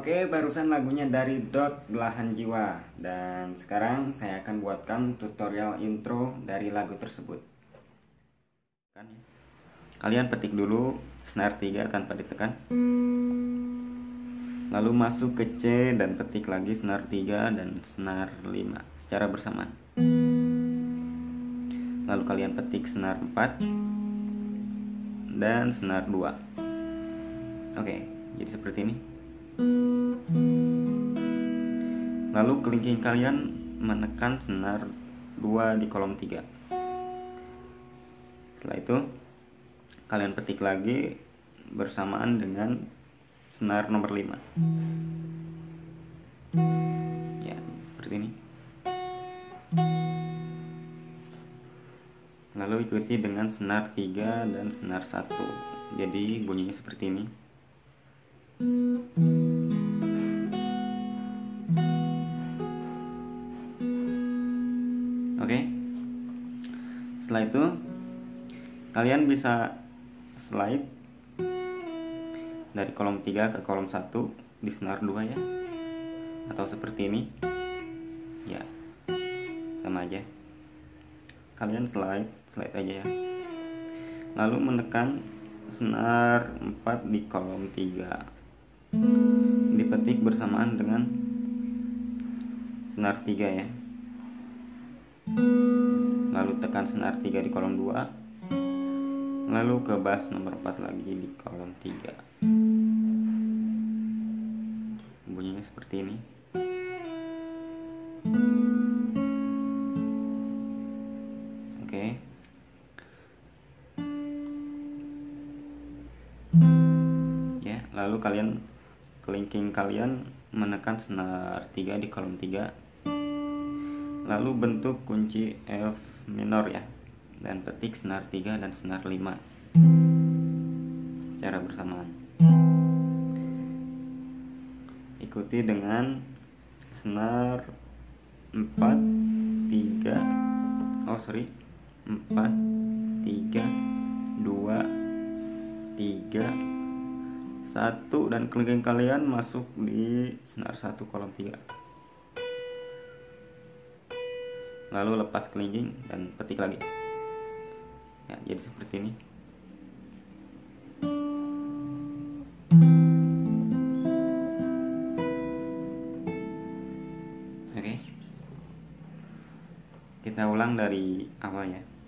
Oke, barusan lagunya dari Dot Belahan Jiwa. Dan sekarang saya akan buatkan tutorial intro dari lagu tersebut. Kan ya. Kalian petik dulu snare 3 tanpa ditekan. Lalu masuk ke C dan petik lagi snare 3 dan snare 5 secara bersamaan. Lalu kalian petik snare 4 dan snare 2 Oke, jadi seperti ini Lalu kelingking kalian menekan senar 2 di kolom 3 Setelah itu kalian petik lagi bersamaan dengan senar nomor 5 Ya seperti ini. Lalu ikuti dengan senar 3 dan senar 1 Jadi bunyinya seperti ini Setelah itu kalian bisa slide dari kolom 3 ke kolom 1 di senar 2 ya. Atau seperti ini. Ya. Sama aja. Kalian slide, slide aja ya. Lalu menekan senar 4 di kolom 3 dipetik bersamaan dengan senar 3 ya lalu tekan senar 3 di kolom 2 lalu ke bass nomor 4 lagi di kolom 3 bunyinya seperti ini. Oke. Ya lalu kalian kelingking kalian menekan senar 3 di kolom 3 lalu bentuk kunci F minor ya. Dan petik senar 3 dan senar 5 secara bersamaan. Ikuti dengan senar 4 3 oh sorry. 4 3 2 3 satu. Dan kelingking kalian masuk di senar satu kolom tiga lalu lepas kelingking dan petik lagi. Ya jadi seperti ini. Oke. Kita ulang dari awalnya thank